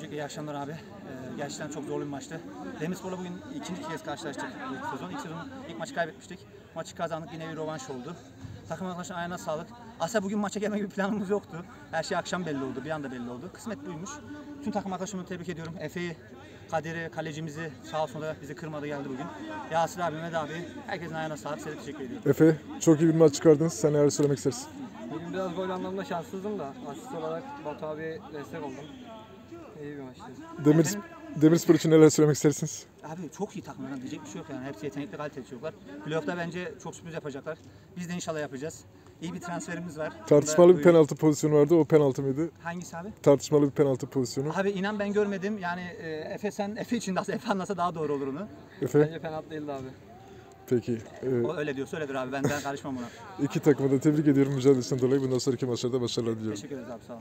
Öncelikle iyi akşamlar abi. Ee, gerçekten çok zorlu bir maçtı. Demirspor'la bugün ikinci kez karşılaştık bu sezon. İlk sezon ilk maçı kaybetmiştik. Maçı kazandık yine bir rövanş oldu. Takım arkadaşların ayağına sağlık. Aslında bugün maça gelme gibi planımız yoktu. Her şey akşam belli oldu, bir anda belli oldu. Kısmet buymuş. Tüm takım arkadaşlarımı tebrik ediyorum. Efe'yi, Kadir'i, kalecimizi sağ olsun da bizi kırmadı geldi bugün. Yasir abi, Mehmet abi, herkesin ayağına sağlık. Size teşekkür ediyorum. Efe çok iyi bir maç çıkardınız. Sen neler söylemek istersin? Biraz gol anlamında şanssızdım da asist olarak Batu abiye destek oldum. İyi bir maçtı. Demir, Demirspor için neler söylemek istersiniz? Abi çok iyi takımlar diyecek bir şey yok yani. Hepsi yetenekli, kaliteli çocuklar. Playoff'ta bence çok sürpriz yapacaklar. Biz de inşallah yapacağız. İyi bir transferimiz var. Tartışmalı bir Buyur. penaltı pozisyonu vardı. O penaltı mıydı? Hangisi abi? Tartışmalı bir penaltı pozisyonu. Abi inan ben görmedim. Yani e, Efe sen Efe için de Efe anlasa daha doğru olur onu. Efe Bence penaltı değildi abi. Peki. Ee, O öyle diyorsa öyledir abi. Ben, ben karışmam buna. iki takımı da tebrik ediyorum mücadelesinden dolayı. Bundan sonraki maçlarda başarılar diliyorum. Teşekkür ederiz abi sağ ol.